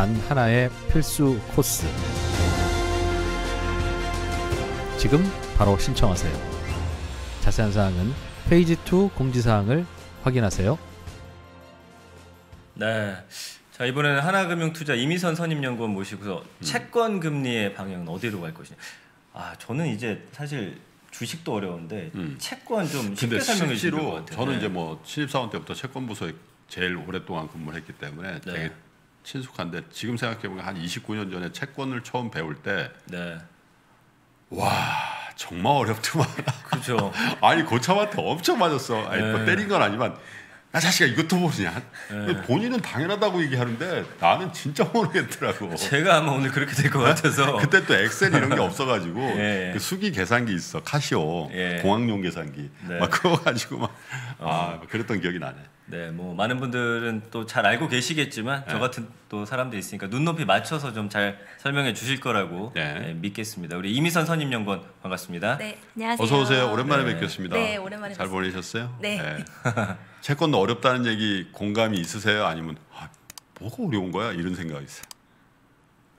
단 하나의 필수 코스. 지금 바로 신청하세요. 자세한 사항은 페이지 2 공지사항을 확인하세요. 네. 자 이번에는 하나금융투자 이미선 선임연구원 모시고서 음. 채권 금리의 방향은 어디로 갈 것이냐. 아 저는 이제 사실 주식도 어려운데 음. 채권 좀 쉽게 설명해 주실 것 같아요. 저는 네. 이제 뭐 신입사원 때부터 채권 부서에 제일 오랫동안 근무를 했기 때문에 네. 되게 친숙한데 지금 생각해 보면 한 29년 전에 채권을 처음 배울 때 네. 와 정말 어렵더만. 그렇죠. 아니 고참한테 엄청 맞았어. 아니 뭐 네. 때린 건 아니지만 야 자식아 이것도 모르냐? 네. 본인은 당연하다고 얘기하는데 나는 진짜 모르겠더라고. 제가 아마 오늘 그렇게 될 것 같아서 그때 또 엑셀 이런 게 없어가지고 예. 그 수기 계산기 있어 카시오 예. 공학용 계산기 네. 막 그거 가지고 막아 그랬던 기억이 나네. 네, 뭐 많은 분들은 또 잘 알고 계시겠지만 저 네. 같은 또 사람도 있으니까 눈높이 맞춰서 좀 잘 설명해 주실 거라고 네. 네, 믿겠습니다. 우리 이미선 선임연구원 반갑습니다. 네, 안녕하세요. 어서 오세요. 오랜만에 네. 뵙겠습니다. 네, 오랜만에 잘 뵙습니다. 보내셨어요? 네. 채권도 어렵다는 얘기 공감이 있으세요? 아니면 아, 뭐가 어려운 거야? 이런 생각이 있어요.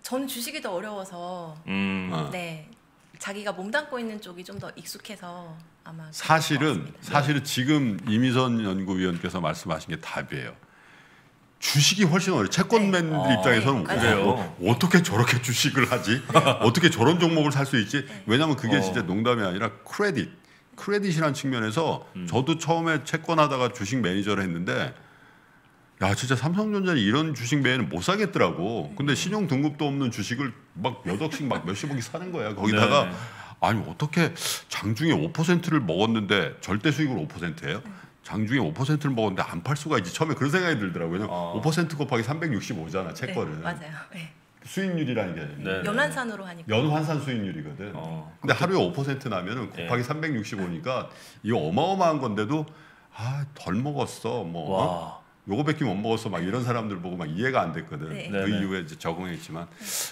저는 주식이 더 어려워서 음, 어. 네 자기가 몸담고 있는 쪽이 좀 더 익숙해서 사실은. 사실은 지금 이미선 연구위원께서 말씀하신 게 답이에요. 주식이 훨씬 어려. 채권맨들 네. 입장에서는 네, 맞아요. 어, 어떻게 저렇게 주식을 하지? 어떻게 저런 종목을 살 수 있지? 왜냐하면 그게 어. 진짜 농담이 아니라 크레딧, 크레딧이라는 측면에서 음. 저도 처음에 채권하다가 주식 매니저를 했는데 야 진짜 삼성전자는 이런 주식 매는 못 사겠더라고. 근데 신용 등급도 없는 주식을 막 몇 억씩 막 몇십억이 사는 거야. 거기다가 네. 아니 어떻게 장중에 5%를 먹었는데 절대 수익으로 5%예요? 장중에 5%를 먹었는데 안 팔 수가 있지. 처음에 그런 생각이 들더라고요. 어. 5% 곱하기 365잖아 네, 채권은. 맞아요. 네. 수익률이라는 게 네. 연환산으로 하니까 연환산 수익률이거든. 어, 근데 하루에 5% 나면은 곱하기 365니까 이거 어마어마한 건데도 아 덜 먹었어 뭐 어? 와, 요거밖에 못 먹었어 막 이런 사람들 보고 막 이해가 안 됐거든. 네. 그 네네. 이후에 이제 적응했지만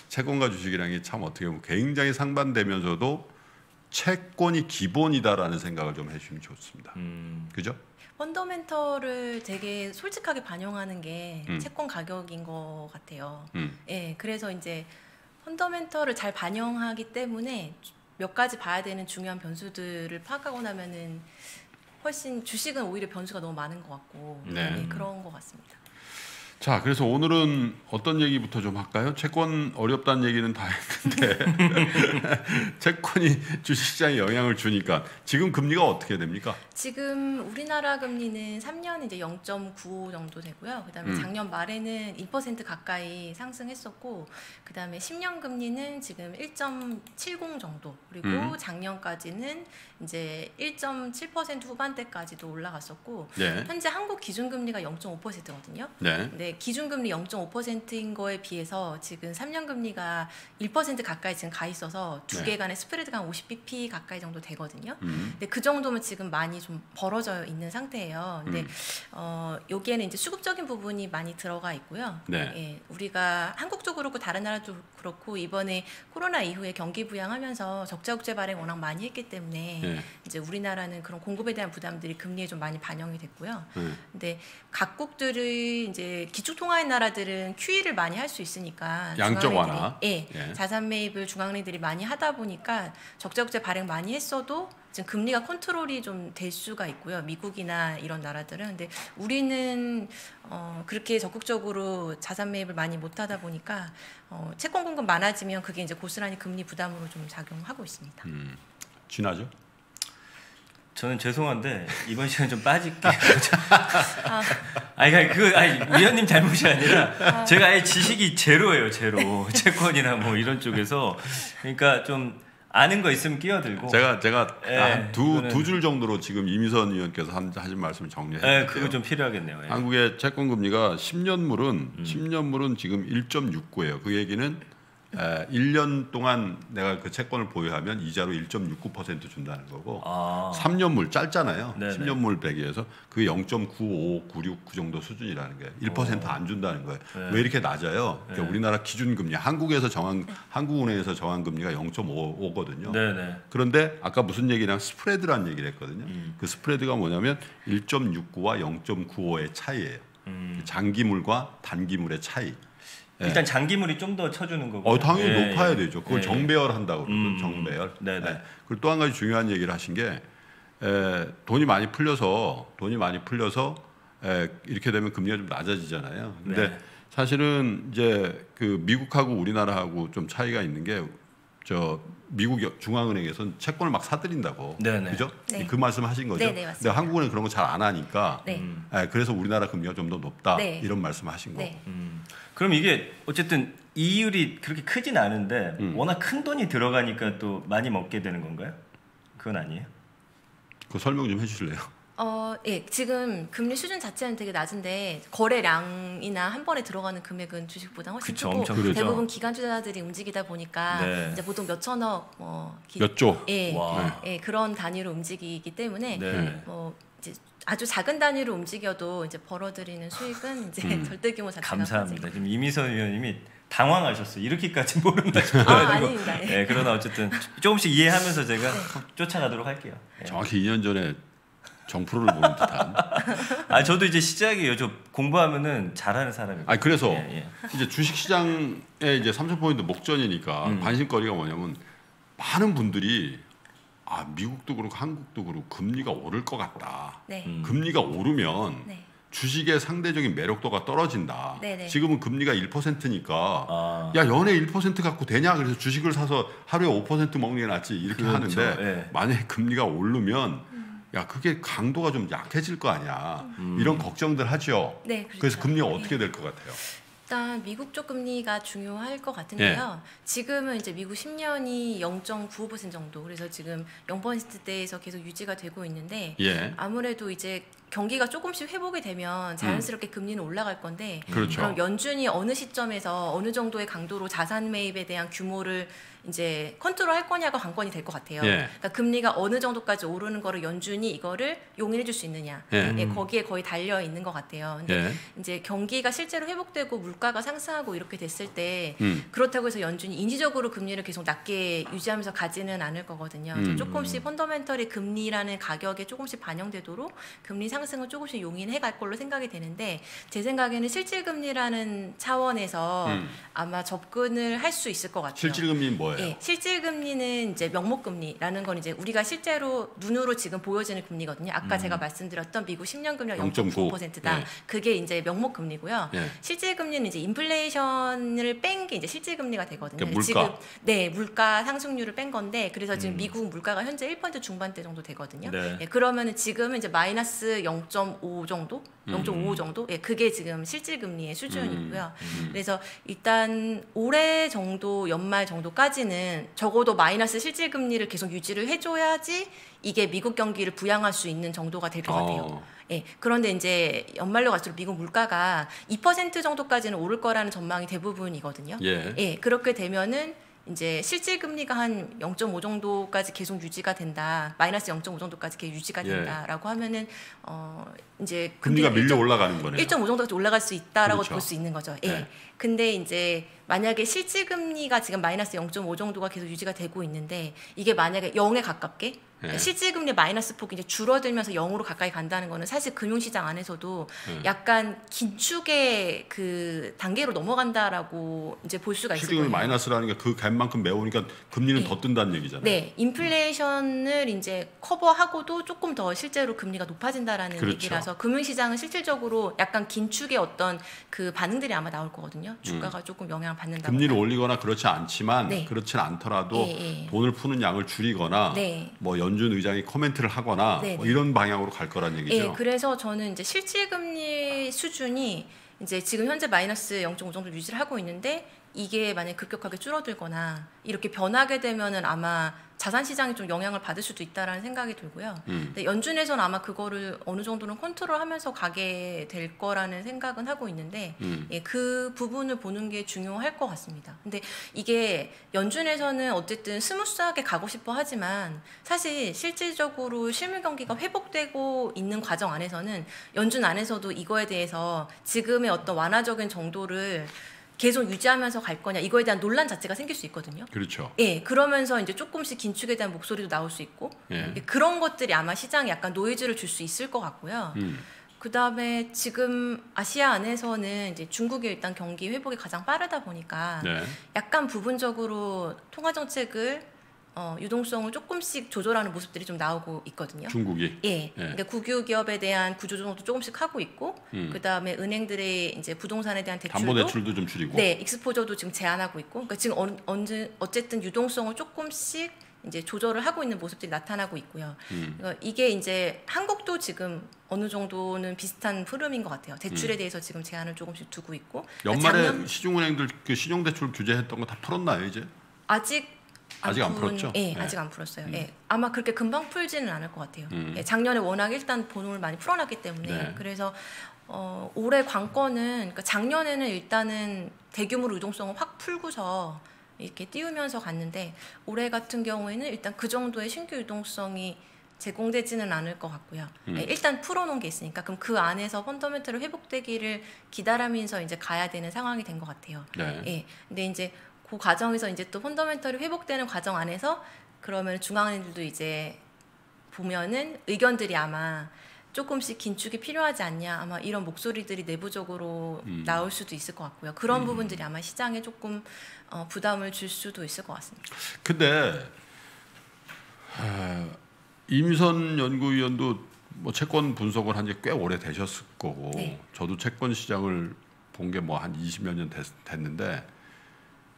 채권과 주식이라는 게 참 어떻게 보면 굉장히 상반되면서도 채권이 기본이다라는 생각을 좀 해주시면 좋습니다. 음, 그죠? 펀더멘털을 되게 솔직하게 반영하는 게 음. 채권 가격인 것 같아요. 음. 예, 그래서 이제 펀더멘털을 잘 반영하기 때문에 몇 가지 봐야 되는 중요한 변수들을 파악하고 나면은 훨씬 주식은 오히려 변수가 너무 많은 것 같고 네. 예, 그런 것 같습니다. 자, 그래서 오늘은 어떤 얘기부터 좀 할까요? 채권 어렵다는 얘기는 다 했는데 채권이 주식시장에 영향을 주니까 지금 금리가 어떻게 됩니까? 지금 우리나라 금리는 3년 이제 0.95 정도 되고요. 그다음에 음. 작년 말에는 2% 가까이 상승했었고, 그다음에 10년 금리는 지금 1.70 정도 그리고 음. 작년까지는 이제 1.7% 후반대까지도 올라갔었고, 네. 현재 한국 기준 금리가 0.5%거든요. 네. 기준금리 0.5%인 거에 비해서 지금 3년 금리가 1% 가까이 지금 가 있어서 두 네. 개 간의 스프레드가 한 50bp 가까이 정도 되거든요. 음. 근데 그 정도면 지금 많이 좀 벌어져 있는 상태예요. 근데 음. 어, 여기에는 이제 수급적인 부분이 많이 들어가 있고요. 네. 예, 우리가 한국도 그렇고 다른 나라도 그렇고 이번에 코로나 이후에 경기 부양하면서 적자 국제 발행 워낙 많이 했기 때문에 네. 이제 우리나라는 그런 공급에 대한 부담들이 금리에 좀 많이 반영이 됐고요. 네. 근데 각국들이 이제 기축 통화인 나라들은 QE를 많이 할 수 있으니까 양적 완화. 예, 예. 자산 매입을 중앙은행들이 많이 하다 보니까 적자 국제 발행 많이 했어도 지금 금리가 컨트롤이 좀 될 수가 있고요. 미국이나 이런 나라들은 근데 우리는 어, 그렇게 적극적으로 자산 매입을 많이 못 하다 보니까 어, 채권 공급 많아지면 그게 이제 고스란히 금리 부담으로 좀 작용하고 있습니다. 음. 지나죠? 저는 죄송한데 이번 시간 좀 빠질게요. 아, 아니 그 아니 위원님 잘못이 아니라 제가 아예 지식이 제로예요 제로 채권이나 뭐 이런 쪽에서 그러니까 좀 아는 거 있으면 끼어들고 제가 제가 예, 두두 이거는- 줄 정도로 지금 이미선 의원께서 한, 하신 말씀을 정리해 예. 그거 좀 필요하겠네요. 예. 한국의 채권 금리가 10년물은 음. 10년물은 지금 1.69예요. 그 얘기는 에, 1년 동안 내가 그 채권을 보유하면 이자로 1.69% 준다는 거고 아. 3년물 짧잖아요. 네네. 10년물 배기에서 그게 0.95, 96, 그 정도 수준이라는 거예요. 1%안 준다는 거예요. 네. 왜 이렇게 낮아요? 그러니까 네. 우리나라 기준 금리, 한국에서 정한 한국은행에서 정한 금리가 0.55거든요. 네네. 그런데 아까 무슨 얘기냐면 스프레드라는 얘기를 했거든요. 음. 그 스프레드가 뭐냐면 1.69와 0.95의 차이예요. 음. 장기물과 단기물의 차이. 예. 일단 장기물이 좀 더 쳐주는 거고. 어 당연히 높아야 되죠. 그걸 예. 정배열 한다고 그러거든. 음. 정배열. 네네. 예. 그리고 또 한 가지 중요한 얘기를 하신 게 에, 돈이 많이 풀려서 돈이 많이 풀려서 에, 이렇게 되면 금리가 좀 낮아지잖아요. 근데 네. 사실은 이제 그 미국하고 우리나라하고 좀 차이가 있는 게 저 미국 여- 중앙은행에서는 채권을 막 사들인다고. 네네. 그죠? 네. 그 말씀 하신 거죠. 네네, 맞습니다. 근데 한국은행 그런 거 잘 안 하니까 네. 음. 에, 그래서 우리나라 금리가 좀 더 높다. 네. 이런 말씀 하신 거고. 네. 음. 그럼 이게 어쨌든 이율이 그렇게 크진 않은데 음. 워낙 큰 돈이 들어가니까 또 많이 먹게 되는 건가요? 그건 아니에요. 그 설명 좀 해주실래요? 어, 예, 지금 금리 수준 자체는 되게 낮은데 거래량이나 한 번에 들어가는 금액은 주식보다 훨씬 그쵸, 크고. 대부분 기관 투자자들이 움직이다 보니까 네. 이제 보통 몇 천억 뭐 기, 몇 조? 예, 와. 예, 그런 단위로 움직이기 때문에 네. 뭐 이제 아주 작은 단위로 움직여도 이제 벌어들이는 수익은 이제 음. 절대 규모 자체가 감사합니다. 지금 이미선 의원님이 당황하셨어요. 이렇게까지 모른다. 싶어가지고. 아, 아닙니다. 예. 네, 그러나 어쨌든 조금씩 이해하면서 제가 쫓아가도록 할게요. 예. 정확히 2년 전에 정프로를 보는 듯한. 아 저도 이제 시작이에요. 저 공부하면은 잘하는 사람이에요. 아 그래서 예, 예. 이제 주식 시장에 이제 삼천 포인트 목전이니까 음. 관심거리가 뭐냐면 많은 분들이 아 미국도 그렇고 한국도 그렇고 금리가 오를 것 같다. 네. 음. 금리가 오르면 네. 주식의 상대적인 매력도가 떨어진다. 네네. 지금은 금리가 1%니까 아, 야 연에 1% 갖고 되냐? 그래서 주식을 사서 하루에 5% 먹는 게 낫지 이렇게 그렇죠. 하는데 예. 만약에 금리가 오르면 야 그게 강도가 좀 약해질 거 아니야. 음. 이런 걱정들 하죠. 네, 그렇죠. 그래서 금리가 예. 어떻게 될 것 같아요? 일단 미국 쪽 금리가 중요할 것 같은데요. 예. 지금은 이제 미국 10년이 0.95% 정도. 그래서 지금 0%대에서 계속 유지가 되고 있는데 예. 아무래도 이제 경기가 조금씩 회복이 되면 자연스럽게 금리는 올라갈 건데 음. 그렇죠. 그럼 연준이 어느 시점에서 어느 정도의 강도로 자산 매입에 대한 규모를 이제 컨트롤 할 거냐가 관건이 될 것 같아요. 예. 그러니까 금리가 어느 정도까지 오르는 거를 연준이 이거를 용인해 줄 수 있느냐. 예. 예, 거기에 거의 달려 있는 것 같아요. 근데 예. 이제 경기가 실제로 회복되고 물가가 상승하고 이렇게 됐을 때 음. 그렇다고 해서 연준이 인지적으로 금리를 계속 낮게 유지하면서 가지는 않을 거거든요. 음. 조금씩 펀더멘털이 금리라는 가격에 조금씩 반영되도록 금리 상승을 조금씩 용인해 갈 걸로 생각이 되는데 제 생각에는 실질 금리라는 차원에서 음. 아마 접근을 할 수 있을 것 같아요. 실질 금리는 뭐 예요? 예, 실질 금리는 이제 명목 금리라는 건 이제 우리가 실제로 눈으로 지금 보여지는 금리거든요. 아까 제가 말씀드렸던 미국 10년 금리가 0.9. 0.95%다. 예. 그게 이제 명목 금리고요. 예. 실질 금리는 이제 인플레이션을 뺀 게 이제 실질 금리가 되거든요. 그러니까 물가. 지금 네 물가 상승률을 뺀 건데 그래서 지금 음. 미국 물가가 현재 1% 중반대 정도 되거든요. 네. 예, 그러면은 지금은 이제 마이너스 0.5 정도, 음. 0.55 정도, 예, 그게 지금 실질 금리의 수준이고요. 음. 그래서 일단 올해 정도 연말 정도까지 는 적어도 마이너스 실질 금리를 계속 유지를 해줘야지 이게 미국 경기를 부양할 수 있는 정도가 될 것 같아요. 어. 예. 그런데 이제 연말로 갈수록 미국 물가가 2% 정도까지는 오를 거라는 전망이 대부분이거든요. 예. 예, 그렇게 되면은 이제 실질 금리가 한 0.5 정도까지 계속 유지가 된다. 마이너스 0.5 정도까지 계속 유지가 예. 된다라고 하면은 어 이제 금리가 밀려 1.5 올라가는 거네요. 1.5 정도까지 올라갈 수 있다라고 그렇죠. 볼수 있는 거죠. 예. 네. 근데 이제 만약에 실질 금리가 지금 마이너스 0.5 정도가 계속 유지가 되고 있는데 이게 만약에 0에 가깝게 그러니까 네. 실질 금리 마이너스 폭이 이제 줄어들면서 0으로 가까이 간다는 거는 사실 금융 시장 안에서도 네. 약간 긴축의 그 단계로 넘어간다라고 이제 볼 수가 있을 실질 금리. 마이너스라는 게 그 갭만큼 매우니까 금리는 예. 더 뜬다는 얘기잖아요. 네, 인플레이션을 이제 커버하고도 조금 더 실제로 금리가 높아진다라는 그렇죠. 얘기라서 금융시장은 실질적으로 약간 긴축의 어떤 그 반응들이 아마 나올 거거든요. 주가가 조금 영향을 받는다. 음. 금리를 올리거나 그렇지 않지만 네. 그렇진 않더라도 예, 예. 돈을 푸는 양을 줄이거나 네. 뭐 연준 의장이 코멘트를 하거나 네, 뭐 네. 이런 방향으로 갈 거란 얘기죠. 예, 그래서 저는 이제 실질 금리 수준이 이제 지금 현재 마이너스 0.5 정도 유지를 하고 있는데 이게 만약 급격하게 줄어들거나 이렇게 변하게 되면은 아마 자산 시장이 좀 영향을 받을 수도 있다라는 생각이 들고요. 음. 근데 연준에서는 아마 그거를 어느 정도는 컨트롤하면서 가게 될 거라는 생각은 하고 있는데 음. 예, 그 부분을 보는 게 중요할 것 같습니다. 근데 이게 연준에서는 어쨌든 smooth하게 가고 싶어 하지만 사실 실질적으로 실물 경기가 회복되고 있는 과정 안에서는 연준 안에서도 이거에 대해서 지금의 어떤 완화적인 정도를 계속 유지하면서 갈 거냐 이거에 대한 논란 자체가 생길 수 있거든요. 그렇죠. 예, 그러면서 이제 조금씩 긴축에 대한 목소리도 나올 수 있고 예. 예, 그런 것들이 아마 시장에 약간 노이즈를 줄 수 있을 것 같고요. 음. 그 다음에 지금 아시아 안에서는 이제 중국이 일단 경기 회복이 가장 빠르다 보니까 네. 약간 부분적으로 통화 정책을 어, 유동성을 조금씩 조절하는 모습들이 좀 나오고 있거든요. 중국이. 예, 그러니까 국유 기업에 대한 구조 조정도 조금씩 하고 있고, 음. 그 다음에 은행들의 이제 부동산에 대한 대출도 담보 대출도 좀 줄이고. 네, 익스포저도 지금 제한하고 있고, 그러니까 지금 언, 언제 어쨌든 유동성을 조금씩 이제 조절을 하고 있는 모습들이 나타나고 있고요. 음. 그러니까 이게 이제 한국도 지금 어느 정도는 비슷한 흐름인 것 같아요. 대출에 음. 대해서 지금 제한을 조금씩 두고 있고, 그러니까 연말에 작년- 시중은행들 그 신용대출 규제했던 거 다 풀었나요 이제? 아직 아직 안 푼- 풀었죠? 예, 네. 아직 안 풀었어요. 음. 예, 아마 그렇게 금방 풀지는 않을 것 같아요. 음. 예, 작년에 워낙 일단 본을 많이 풀어놨기 때문에 네. 그래서 어, 올해 관건은 그러니까 작년에는 일단은 대규모로 유동성을 확 풀고서 이렇게 띄우면서 갔는데 올해 같은 경우에는 일단 그 정도의 신규 유동성이 제공되지는 않을 것 같고요. 음. 예, 일단 풀어놓은 게 있으니까 그럼 그 안에서 펀더멘털을 회복되기를 기다리면서 이제 가야 되는 상황이 된 것 같아요. 네. 예. 근데 이제 그 과정에서 이제 또 펀더멘털이 회복되는 과정 안에서 그러면 중앙은행들도 이제 보면은 의견들이 아마 조금씩 긴축이 필요하지 않냐 아마 이런 목소리들이 내부적으로 음. 나올 수도 있을 것 같고요. 그런 음. 부분들이 아마 시장에 조금 어, 부담을 줄 수도 있을 것 같습니다. 근데 아, 임선 연구위원도 뭐 채권 분석을 한 지 꽤 오래 되셨을 거고 네. 저도 채권 시장을 본 게 뭐 한 20몇 년 됐, 됐는데 그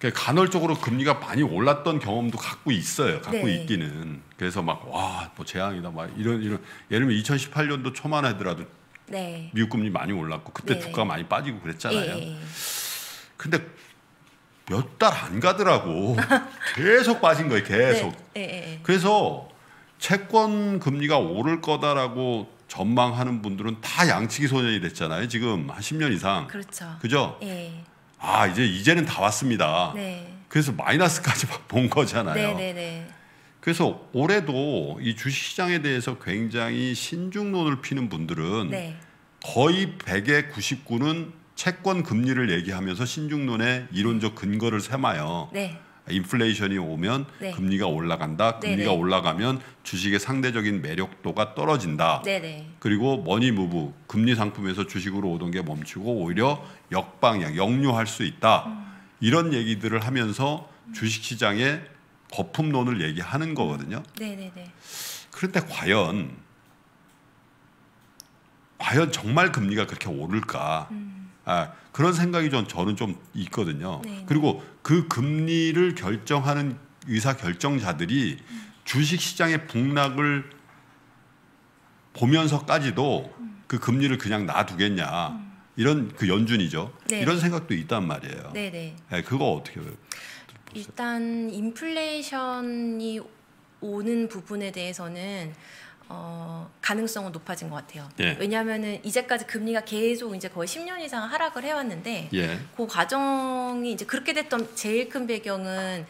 간헐적으로 금리가 많이 올랐던 경험도 갖고 있어요. 갖고 네. 있기는 그래서 막 와 뭐 재앙이다 막 이런 이런 예를 들면 2018년도 초만 하더라도 네. 미국 금리 많이 올랐고 그때 네. 주가 많이 빠지고 그랬잖아요. 예, 예. 근데 몇 달 안 가더라고. 계속 빠진 거예요. 계속. 네. 예, 예, 예. 그래서 채권 금리가 오를 거다라고 전망하는 분들은 다 양치기 소년이 됐잖아요. 지금 한 10년 이상. 그렇죠. 그죠? 예. 아, 이제 이제는 다 왔습니다. 네. 그래서 마이너스까지 막본 거잖아요. 네, 네, 네. 그래서 올해도 이 주식 시장에 대해서 굉장히 신중론을 피는 분들은 네. 거의 100에 99는 채권 금리를 얘기하면서 신중론의 이론적 근거를 세마요. 네. 인플레이션이 오면 네. 금리가 올라간다. 금리가 네네. 올라가면 주식의 상대적인 매력도가 떨어진다. 네, 네. 그리고 머니 무브 금리 상품에서 주식으로 오던 게 멈추고 오히려 역방향 역류할 수 있다. 음. 이런 얘기들을 하면서 주식 시장의 거품론을 얘기하는 거거든요. 네, 네, 네. 그런데 과연 과연 정말 금리가 그렇게 오를까? 아, 그런 생각이 좀 저는 좀 있거든요. 네, 네. 그리고 그 금리를 결정하는 의사 결정자들이 주식 시장의 북락을 보면서까지도 그 금리를 그냥 놔두겠냐 이런 그 연준이죠. 네. 이런 생각도 있단 말이에요. 네, 네. 네, 그거 어떻게 보세요? 일단 인플레이션이 오는 부분에 대해서는 어, 가능성은 높아진 것 같아요. 예. 왜냐하면은 이제까지 금리가 계속 이제 거의 10년 이상 하락을 해왔는데 예, 그 과정이 이제 그렇게 됐던 제일 큰 배경은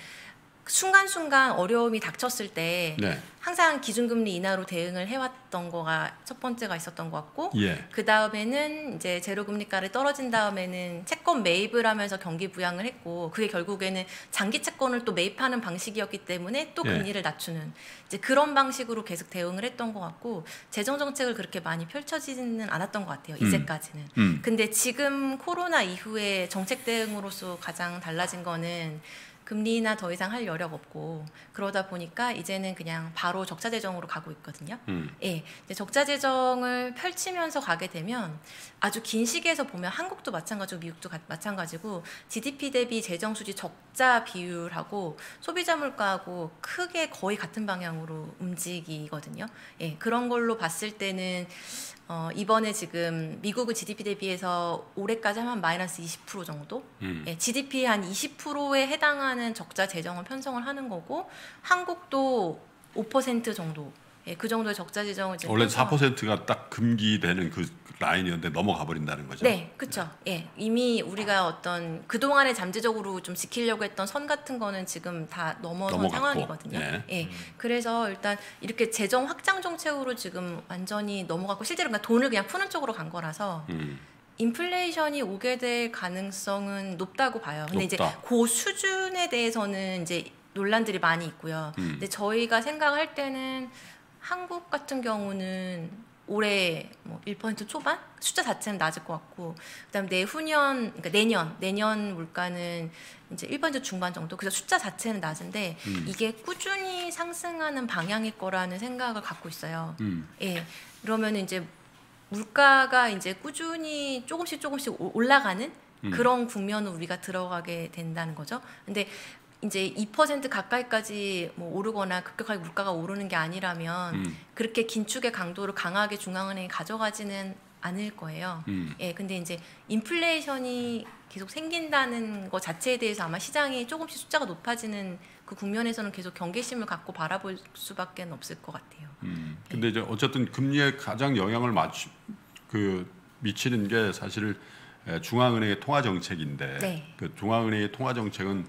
순간순간 어려움이 닥쳤을 때 네, 항상 기준금리 인하로 대응을 해왔던 거가 첫 번째가 있었던 것 같고 예, 그 다음에는 이제 제로금리가를 떨어진 다음에는 채권 매입을 하면서 경기 부양을 했고 그게 결국에는 장기 채권을 또 매입하는 방식이었기 때문에 또 예. 금리를 낮추는 이제 그런 방식으로 계속 대응을 했던 것 같고 재정 정책을 그렇게 많이 펼쳐지지는 않았던 것 같아요 음. 이제까지는. 음, 근데 지금 코로나 이후에 정책 대응으로서 가장 달라진 거는 금리나 더 이상 할 여력 없고 그러다 보니까 이제는 그냥 바로 적자 재정으로 가고 있거든요. 음, 예, 적자 재정을 펼치면서 가게 되면 아주 긴 시기에서 보면 한국도 마찬가지고 미국도 가- 마찬가지고 GDP 대비 재정 수지 적자 비율하고 소비자 물가하고 크게 거의 같은 방향으로 움직이거든요. 예, 그런 걸로 봤을 때는 어, 이번에 지금 미국의 GDP 대비해서 올해까지 하면 마이너스 20% 정도. 음. 예, GDP 한 20%에 해당하는 적자 재정을 편성을 하는 거고 한국도 5% 정도. 예, 그 정도의 적자 재정을 지금 원래 편성을 4%가 딱 금기되는 그 라인이었는데 넘어가 버린다는 거죠. 네, 그렇죠. 예, 이미 우리가 어떤 그 동안에 잠재적으로 좀 지키려고 했던 선 같은 거는 지금 다 넘어선 넘어갔고, 상황이거든요. 네. 예, 그래서 일단 이렇게 재정 확장 정책으로 지금 완전히 넘어갔고 실제로 그냥 돈을 그냥 푸는 쪽으로 간 거라서 음. 인플레이션이 오게 될 가능성은 높다고 봐요. 근데 높다. 이제 그 수준에 대해서는 이제 논란들이 많이 있고요. 음. 근데 저희가 생각할 때는 한국 같은 경우는 올해 뭐 1% 초반 숫자 자체는 낮을 것 같고 그다음 내후년 그러니까 내년 내년 물가는 이제 1% 중반 정도 그래서 숫자 자체는 낮은데 음. 이게 꾸준히 상승하는 방향일 거라는 생각을 갖고 있어요. 음. 예. 그러면 이제 물가가 이제 꾸준히 조금씩 조금씩 오- 올라가는 음. 그런 국면으로 우리가 들어가게 된다는 거죠. 근데 이제 2% 가까이까지 뭐 오르거나 급격하게 물가가 오르는 게 아니라면 음. 그렇게 긴축의 강도를 강하게 중앙은행이 가져가지는 않을 거예요. 음. 예, 근데 이제 인플레이션이 계속 생긴다는 것 자체에 대해서 아마 시장이 조금씩 숫자가 높아지는 그 국면에서는 계속 경계심을 갖고 바라볼 수밖에 없을 것 같아요. 음. 근데 이제 어쨌든 금리에 가장 영향을 맞추 그 미치는 게 사실 에, 중앙은행의 통화 정책인데 네. 그 중앙은행의 통화 정책은 에,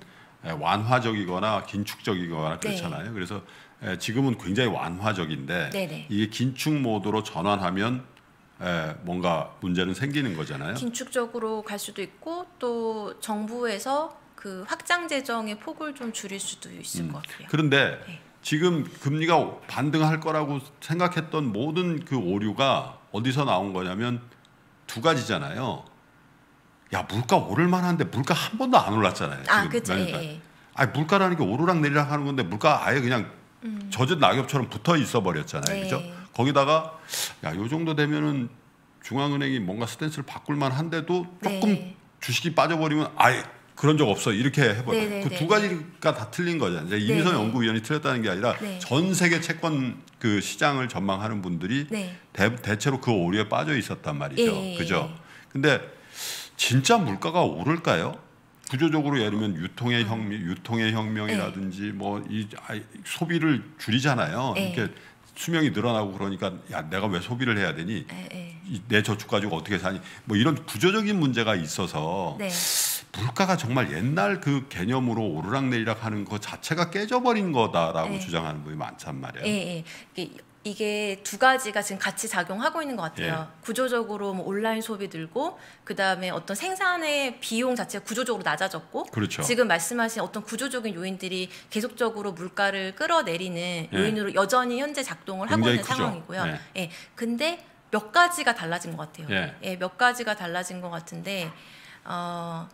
완화적이거나 긴축적이거나 네. 그렇잖아요. 그래서 에, 지금은 굉장히 완화적인데 네네. 이게 긴축 모드로 전환하면 에, 뭔가 문제는 생기는 거잖아요. 긴축적으로 갈 수도 있고 또 정부에서 그 확장 재정의 폭을 좀 줄일 수도 있을 음. 것 같아요. 그런데 네. 지금 금리가 반등할 거라고 생각했던 모든 그 오류가 어디서 나온 거냐면 두 가지잖아요. 야 물가 오를 만한데 물가 한 번도 안 올랐잖아요. 아, 그렇죠. 몇 예. 아니 물가라는 게 오르락 내리락 하는 건데 물가 아예 그냥 음. 젖은 낙엽처럼 붙어 있어 버렸잖아요. 네. 그죠? 거기다가 야, 요 정도 되면은 중앙은행이 뭔가 스탠스를 바꿀 만한데도 조금 네. 주식이 빠져버리면 아예 그런 적 없어 이렇게 해버려. 네, 네, 그 네. 두 가지가 다 틀린 거잖아요. 이제 네. 연구위원이 틀렸다는 게 아니라 네. 전 세계 채권 그 시장을 전망하는 분들이 네. 대, 대체로 그 오류에 빠져 있었단 말이죠. 예, 예, 그죠? 예. 근데 진짜 물가가 오를까요? 구조적으로 예를 들면 유통의 혁명, 유통의 혁명이라든지 뭐 이 소비를 줄이잖아요. 예. 이렇게 수명이 늘어나고 그러니까 야 내가 왜 소비를 해야 되니? 이- 내 저축 가지고 어떻게 사니? 뭐 이런 구조적인 문제가 있어서 네. 물가가 정말 옛날 그 개념으로 오르락내리락 하는 것 자체가 깨져버린 거다라고 네. 주장하는 분이 많단 말이에요. 예, 예. 이게, 두 가지가 지금 같이 작용하고 있는 것 같아요. 예. 구조적으로 뭐 온라인 소비 늘고 그 다음에 어떤 생산의 비용 자체가 구조적으로 낮아졌고 그렇죠. 지금 말씀하신 어떤 구조적인 요인들이 계속적으로 물가를 끌어내리는 예. 요인으로 여전히 현재 작동을 하고 있는 크죠. 상황이고요. 예. 예. 근데 몇 가지가 달라진 것 같아요. 예. 예, 몇 가지가 달라진 것 같은데 어,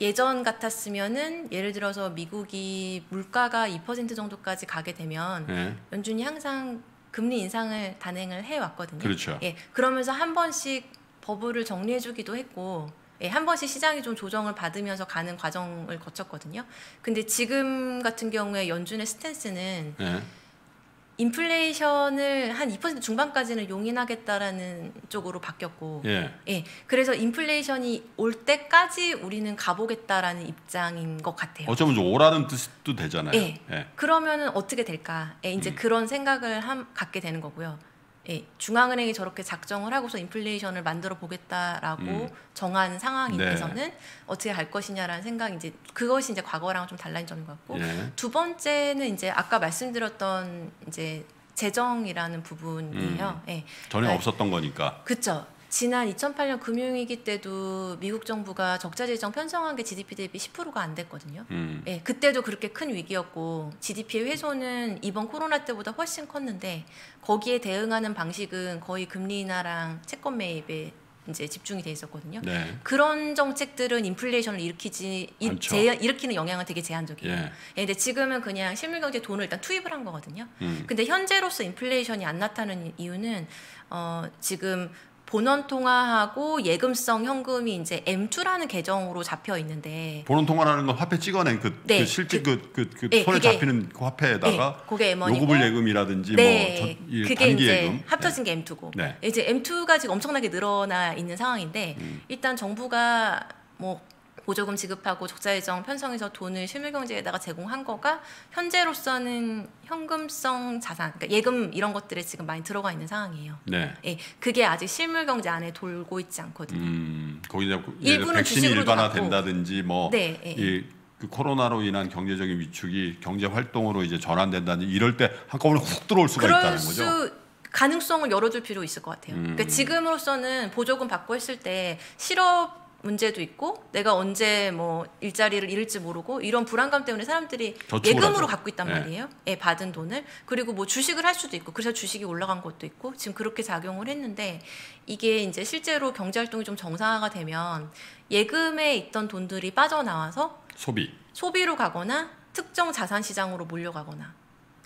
예전 같았으면은 예를 들어서 미국이 물가가 2% 정도까지 가게 되면 예. 연준이 항상 금리 인상을 단행을 해 왔거든요. 그렇죠. 예, 그러면서 한 번씩 버블을 정리해주기도 했고, 예, 한 번씩 시장이 좀 조정을 받으면서 가는 과정을 거쳤거든요. 근데 지금 같은 경우에 연준의 스탠스는 예. 인플레이션을 한 2% 중반까지는 용인하겠다라는 쪽으로 바뀌었고, 예. 예, 그래서 인플레이션이 올 때까지 우리는 가보겠다라는 입장인 것 같아요. 어쩌면 좀 오라는 뜻도 되잖아요. 예. 예. 그러면은 어떻게 될까? 예, 이제 음. 그런 생각을 함, 갖게 되는 거고요. 예, 중앙은행이 저렇게 작정을 하고서 인플레이션을 만들어 보겠다라고 음. 정한 상황에서는 네. 어떻게 할 것이냐라는 생각이 이제 그것이 이제 과거랑 좀 달라진 점인 것 같고 예. 두 번째는 이제 아까 말씀드렸던 이제 재정이라는 부분이에요. 예. 전에 네. 없었던 거니까. 그쵸. 지난 2008년 금융위기 때도 미국 정부가 적자 재정 편성한 게 GDP 대비 10%가 안 됐거든요. 음. 예, 그때도 그렇게 큰 위기였고 GDP의 훼손은 이번 코로나 때보다 훨씬 컸는데 거기에 대응하는 방식은 거의 금리 인하랑 채권 매입에 이제 집중이 돼 있었거든요. 네. 그런 정책들은 인플레이션을 일으키지 일. 제, 일으키는 영향은 되게 제한적이에요. 예. 예, 근데 지금은 그냥 실물 경제 돈을 일단 투입을 한 거거든요. 음. 근데 현재로서 인플레이션이 안 나타나는 이유는 어, 지금 본원 통화하고 예금성 현금이 이제 M2라는 계정으로 잡혀 있는데. 본원 통화라는 건 화폐 찍어낸 그, 네, 그 실제 그, 그, 그 네, 손에 그게- 잡히는 그 화폐에다가 네, 그게 M1이고. 요구불 예금이라든지 네, 뭐 저, 단기 예금. 합쳐진 게 M2고. 네. 이제 M2가 지금 엄청나게 늘어나 있는 상황인데 음. 일단 정부가 뭐 보조금 지급하고 적자 예정 편성해서 돈을 실물경제에다가 제공한 거가 현재로서는 현금성 자산, 그러니까 예금 이런 것들에 지금 많이 들어가 있는 상황이에요. 네. 예, 그게 아직 실물경제 안에 돌고 있지 않거든요. 음, 거기 이제 일부는 백신이 주식으로도 일반화 된다든지 뭐 네, 예. 이, 그 코로나로 인한 경제적인 위축이 경제 활동으로 이제 전환된다든지 이럴 때 한꺼번에 훅 들어올 수가 있다는 수 거죠. 가능성을 열어줄 필요 있을 것 같아요. 음. 그러니까 지금으로서는 보조금 받고 했을 때 실업 문제도 있고 내가 언제 뭐 일자리를 잃을지 모르고 이런 불안감 때문에 사람들이 예금으로 하죠. 갖고 있단 네. 말이에요. 예, 받은 돈을 그리고 뭐 주식을 할 수도 있고 그래서 주식이 올라간 것도 있고 지금 그렇게 작용을 했는데 이게 이제 실제로 경제 활동이 좀 정상화가 되면 예금에 있던 돈들이 빠져나와서 소비. 소비로 가거나 특정 자산 시장으로 몰려가거나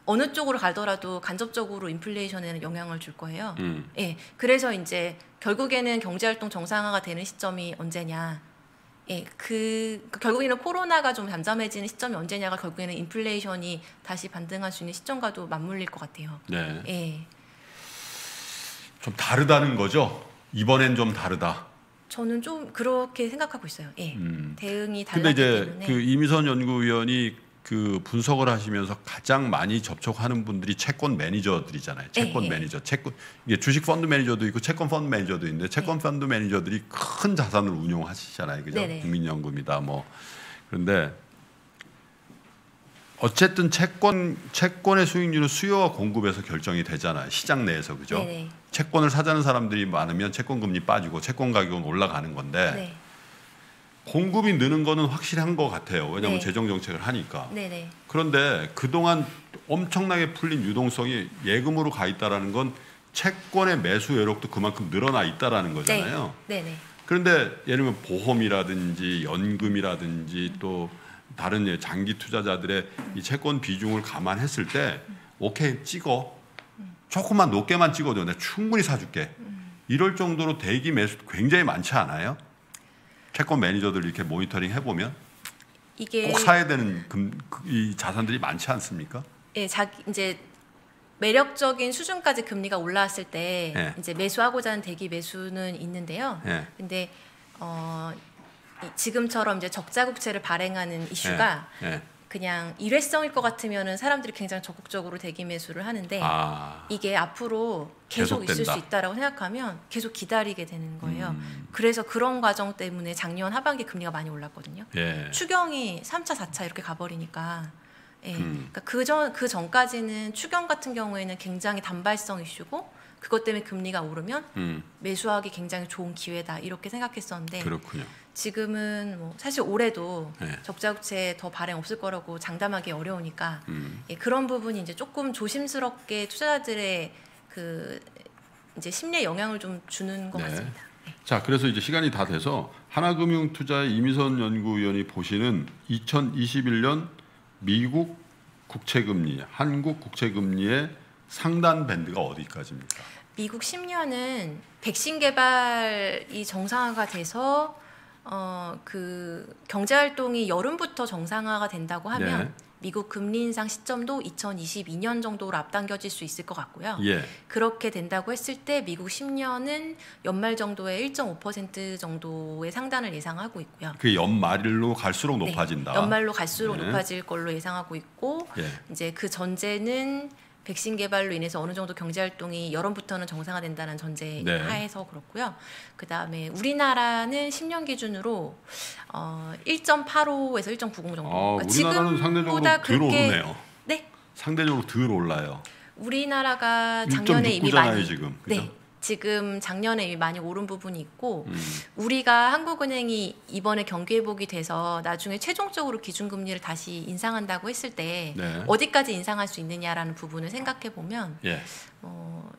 어느 쪽으로 가더라도 간접적으로 인플레이션에는 영향을 줄 거예요. 음. 예, 그래서 이제 결국에는 경제 활동 정상화가 되는 시점이 언제냐. 예, 그, 그 결국에는 코로나가 좀 잠잠해지는 시점이 언제냐가 결국에는 인플레이션이 다시 반등할 수 있는 시점과도 맞물릴 것 같아요. 네. 예, 좀 다르다는 거죠. 이번엔 좀 다르다. 저는 좀 그렇게 생각하고 있어요. 예, 음. 대응이 근데 달랐기 이제 때문에. 그 이미선 연구위원이 그 분석을 하시면서 가장 많이 접촉하는 분들이 채권 매니저들이잖아요. 채권 예, 예. 매니저, 채권 이게 주식 펀드 매니저도 있고 채권 펀드 매니저도 있는데 네. 채권 펀드 매니저들이 큰 자산을 운용하시잖아요. 그죠? 네네. 국민연금이다 뭐 그런데 어쨌든 채권 채권의 수익률은 수요와 공급에서 결정이 되잖아요. 시장 내에서 그죠? 네네. 채권을 사자는 사람들이 많으면 채권 금리 빠지고 채권 가격은 올라가는 건데 네, 공급이 느는 거는 확실한 것 같아요. 왜냐하면 네. 재정 정책을 하니까. 네, 네, 그런데 그동안 엄청나게 풀린 유동성이 예금으로 가 있다라는 건 채권의 매수 여력도 그만큼 늘어나 있다라는 거잖아요. 네, 네, 그런데 예를 들면 보험이라든지 연금이라든지 또 다른 예, 장기 투자자들의 이 채권 비중을 감안했을 때 오케이 찍어 조금만 높게만 찍어도 내가 충분히 사줄게 이럴 정도로 대기 매수 굉장히 많지 않아요? 채권 매니저들 이렇게 모니터링 해보면 이게 꼭 사야 되는 금, 그- 이 자산들이 많지 않습니까? 예, 자기 이제 매력적인 수준까지 금리가 올라왔을 때 예. 이제 매수하고자 하는 대기 매수는 있는데요. 예. 근데 어 이- 지금처럼 이제 적자 국채를 발행하는 이슈가 예. 그냥 일회성일 것 같으면은 사람들이 굉장히 적극적으로 대기 매수를 하는데 아, 이게 앞으로 계속 있을 계속된다. 수 있다라고 생각하면 계속 기다리게 되는 거예요. 음. 그래서 그런 과정 때문에 작년 하반기 금리가 많이 올랐거든요. 예. 추경이 3차, 4차 이렇게 가버리니까 예. 음. 그러니까 그전 그 전까지는 추경 같은 경우에는 굉장히 단발성 이슈고 그것 때문에 금리가 오르면 음, 매수하기 굉장히 좋은 기회다 이렇게 생각했었는데 그렇군요. 지금은 뭐 사실 올해도 네. 적자국채 더 발행 없을 거라고 장담하기 어려우니까 음. 예, 그런 부분이 이제 조금 조심스럽게 투자자들의 그 이제 심리에 영향을 좀 주는 것 네. 같습니다. 예. 자, 그래서 이제 시간이 다 돼서 하나금융투자의 이미선 연구위원이 보시는 2021년 미국 국채금리, 한국 국채금리의 상단 밴드가 어디까지입니까? 미국 10년은 백신 개발이 정상화가 돼서 어 그 경제 활동이 여름부터 정상화가 된다고 하면 네. 미국 금리 인상 시점도 2022년 정도로 앞당겨질 수 있을 것 같고요. 예. 그렇게 된다고 했을 때 미국 10년은 연말 정도에 1.5% 정도의 상단을 예상하고 있고요. 그 연말로 갈수록 네, 높아진다. 연말로 갈수록 네. 높아질 걸로 예상하고 있고 예. 이제 그 전제는 백신 개발로 인해서 어느 정도 경제 활동이 여름부터는 정상화된다는 전제 네. 하에서 그렇고요. 그 다음에 우리나라는 10년 기준으로 어 1.85에서 1.90 정도. 아, 그러니까 우리나라는 상대적으로 덜 오르네요. 네, 상대적으로 덜 올라요. 우리나라가 작년에 이미 1.69잖아요, 많이 지금. 그죠? 네. 지금 작년에 많이 오른 부분이 있고 음. 우리가 한국은행이 이번에 경기 회복이 돼서 나중에 최종적으로 기준금리를 다시 인상한다고 했을 때 네. 어디까지 인상할 수 있느냐라는 부분을 생각해 보면 예. 어,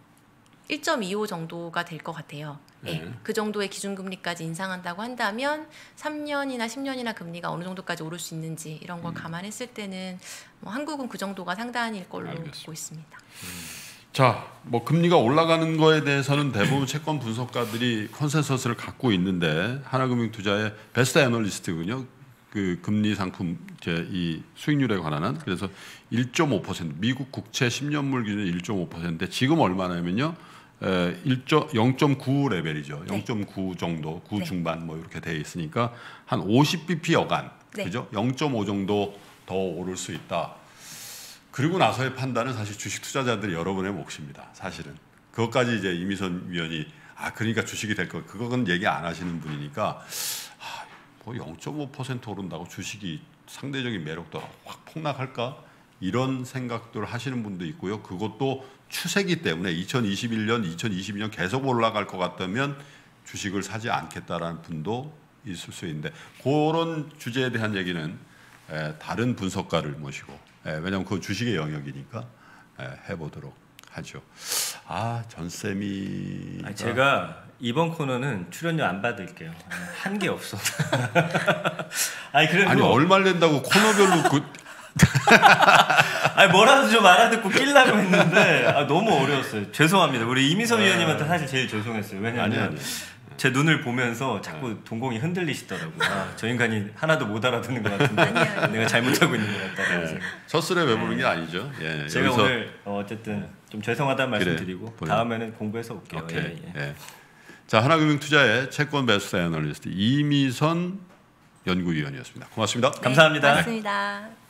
1.25 정도가 될 것 같아요. 예, 네. 그 정도의 기준금리까지 인상한다고 한다면 3년이나 10년이나 금리가 어느 정도까지 오를 수 있는지 이런 걸 감안했을 때는 뭐 한국은 그 정도가 상단일 걸로 음. 알겠습니다. 보고 있습니다. 자, 뭐 금리가 올라가는 거에 대해서는 대부분 채권 분석가들이 컨센서스를 갖고 있는데 하나금융투자의 베스트 애널리스트군요. 그 금리 상품 이제 이 수익률에 관한 한 그래서 1.5% 미국 국채 10년물 기준 1.5%인데 지금 얼마냐면요. 에, 0.9 레벨이죠. 네. 0.9 정도, 9 네. 중반 뭐 이렇게 돼 있으니까 한 50bp 여간, 네. 그죠? 0.5 정도 더 오를 수 있다. 그리고 나서의 판단은 사실 주식 투자자들 여러분의 몫입니다. 사실은 그것까지 이제 이미선 위원이 아 그러니까 주식이 될거 그건 얘기 안 하시는 분이니까 아, 뭐0.5% 오른다고 주식이 상대적인 매력도 확 폭락할까 이런 생각들 하시는 분도 있고요. 그것도 추세기 때문에 2021년, 2022년 계속 올라갈 것 같다면 주식을 사지 않겠다라는 분도 있을 수 있는데 그런 주제에 대한 얘기는 에, 다른 분석가를 모시고 에, 왜냐하면 그 주식의 영역이니까 에, 해보도록 하죠. 아 전쌤이 아니, 제가 이번 코너는 출연료 안 받을게요. 한 게 없어. 아니 그래도 아니 얼마를 낸다고 코너별로 그 아니 뭐라도 좀 알아듣고 끼려고 했는데 아, 너무 어려웠어요. 죄송합니다. 우리 이미선 위원님한테 사실 제일 죄송했어요. 아니 왜냐하면 아니 제 눈을 보면서 자꾸 동공이 흔들리시더라고요. 아, 저 인간이 하나도 못 알아듣는 것 같은데 아니요. 내가 잘못하고 있는 것 같다. 그래서 첫술에 왜 부른 게 아니죠. 예, 제가 여기서 오늘 어, 어쨌든 좀 죄송하다는 말씀 그래, 드리고 보내. 다음에는 공부해서 올게요. 오케이. 예, 예. 예. 자 하나금융투자의 채권 베스트 애널리스트 이미선 연구위원이었습니다. 고맙습니다. 감사합니다. 네, 고맙습니다.